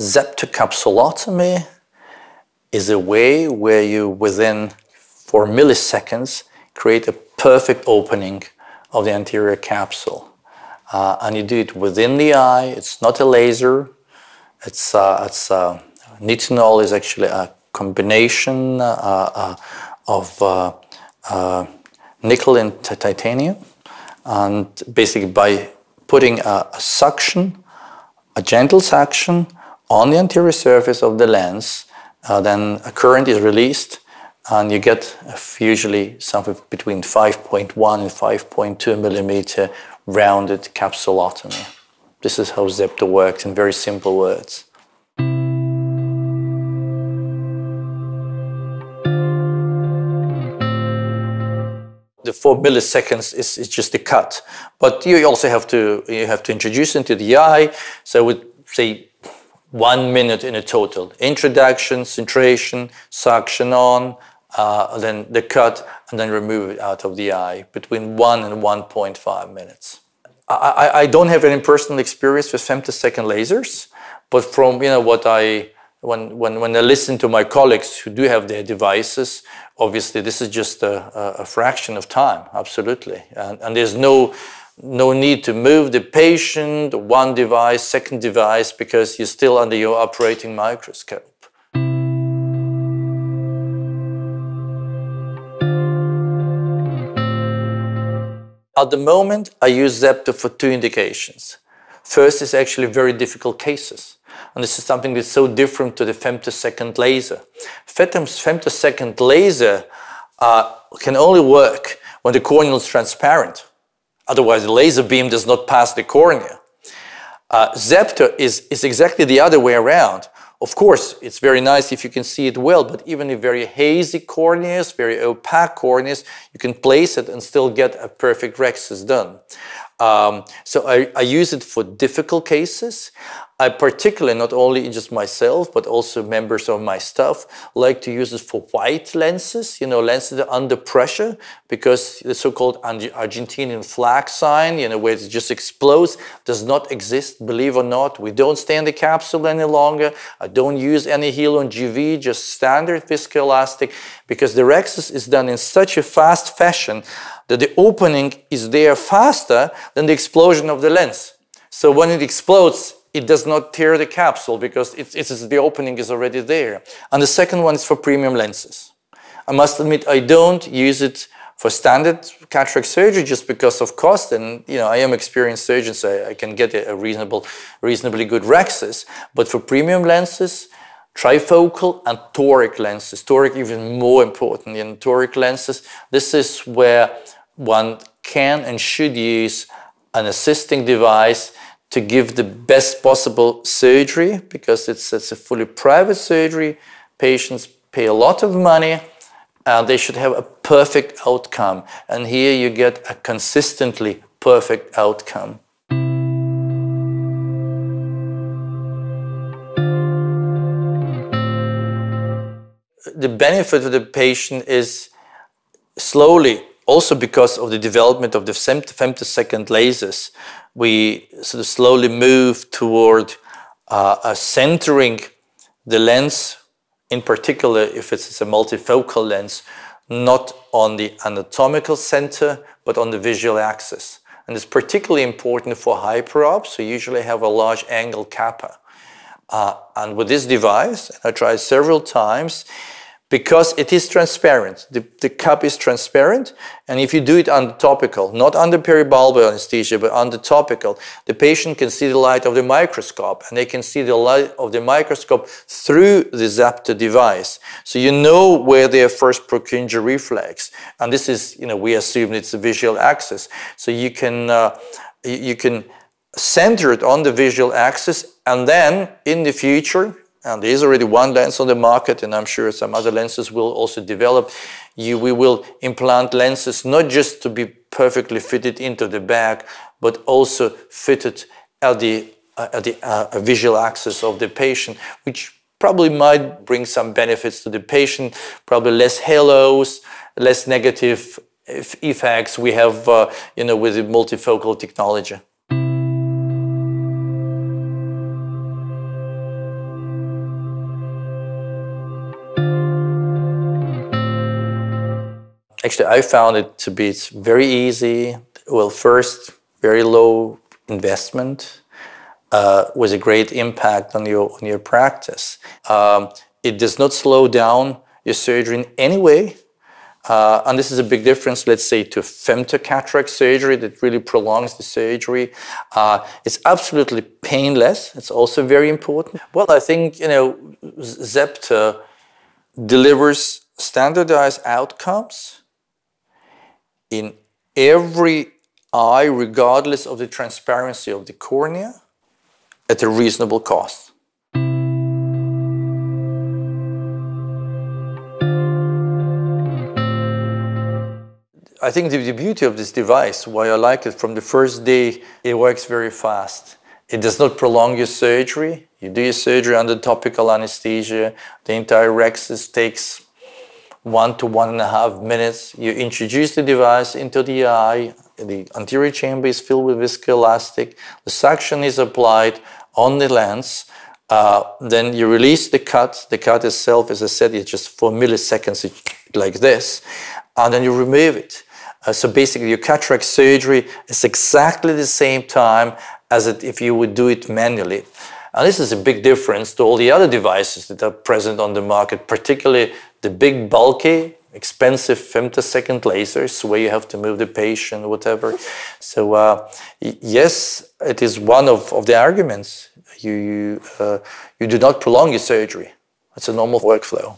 Zeptocapsulotomy is a way where you, within four milliseconds, create a perfect opening of the anterior capsule. Uh, and you do it within the eye. It's not a laser. It's, uh, it's uh, nitinol is actually a combination uh, uh, of uh, nickel and titanium. And basically by putting a, a suction, a gentle suction on the anterior surface of the lens, uh, then a current is released and you get usually something between 5.1 and 5.2 millimeter rounded capsulotomy. This is how Zepto works in very simple words. the four milliseconds is, is just a cut. But you also have to you have to introduce into the eye. So I would say one minute in a total. Introduction, centration, suction on, uh, then the cut, and then remove it out of the eye between one and 1.5 minutes. I, I, don't have any personal experience with femtosecond lasers, but from you know what I when, when, when I listen to my colleagues who do have their devices, obviously this is just a, a fraction of time, absolutely. And, and there's no, no need to move the patient, one device, second device, because you're still under your operating microscope. At the moment, I use Zepto for two indications. First is actually very difficult cases. And this is something that's so different to the femtosecond laser. Femtosecond laser uh, can only work when the cornea is transparent. Otherwise, the laser beam does not pass the cornea. Uh, is, is exactly the other way around. Of course, it's very nice if you can see it well, but even in very hazy corneas, very opaque corneas, you can place it and still get a perfect rhexis done. Um, so I, I, use it for difficult cases. I particularly, not only just myself, but also members of my staff, like to use it for white lenses, you know, lenses that are under pressure, because the so-called Argentinian flag sign, you know, where it just explodes, does not exist, believe or not. We don't stay in the capsule any longer. I don't use any Healon GV, just standard viscoelastic, because the Rhexis is done in such a fast fashion that the opening is there faster than the explosion of the lens. So when it explodes, it does not tear the capsule because it's, it's, the opening is already there. And the second one is for premium lenses. I must admit I don't use it for standard cataract surgery just because of cost and you know I am experienced surgeon so I, can get a, reasonable reasonably good rhexis but for premium lenses trifocal and toric lenses toric even more important in toric lenses this is where one can and should use an assisting device to give the best possible surgery because it's, it's a fully private surgery. Patients pay a lot of money and they should have a perfect outcome. And here you get a consistently perfect outcome. The benefit of the patient is slowly also because of the development of the femtosecond lasers, we sort of slowly move toward uh, centering the lens, in particular if it's a multifocal lens, not on the anatomical center, but on the visual axis. And it's particularly important for hyperopes, who usually have a large angle kappa. Uh, and with this device, I tried several times, because it is transparent. The, the cup is transparent, and if you do it under topical, not under peribulbar anesthesia, but under topical, the patient can see the light of the microscope, and they can see the light of the microscope through the Zepto device. So you know where their first Purkinje reflex, and this is, you know, we assume it's the visual axis. So you can, uh, you can center it on the visual axis, and then in the future, and there is already one lens on the market, and I'm sure some other lenses will also develop. You, we will implant lenses not just to be perfectly fitted into the back, but also fitted at the, uh, at the uh, visual axis of the patient, which probably might bring some benefits to the patient, probably less halos, less negative effects we have, uh, you know, with the multifocal technology. Actually, I found it to be very easy. Well, first, very low investment uh, with a great impact on your on your practice. Um, it does not slow down your surgery in any way. Uh, and this is a big difference, let's say, to femtocataract surgery that really prolongs the surgery. Uh, it's absolutely painless. It's also very important. Well, I think, you know, Zepto delivers standardized outcomes in every eye, regardless of the transparency of the cornea, at a reasonable cost. I think the, beauty of this device, why I like it from the first day, it works very fast. It does not prolong your surgery. You do your surgery under topical anesthesia. The entire rhexis takes one to one and a half minutes. You introduce the device into the eye. The anterior chamber is filled with viscoelastic. The suction is applied on the lens. Uh, then you release the cut. The cut itself, as I said, is just for milliseconds like this. And then you remove it. Uh, so basically your cataract surgery is exactly the same time as if you would do it manually. And this is a big difference to all the other devices that are present on the market, particularly the big bulky, expensive femtosecond lasers where you have to move the patient, whatever. So uh, yes, it is one of, of the arguments. You, you, uh, you do not prolong your surgery. It's a normal workflow.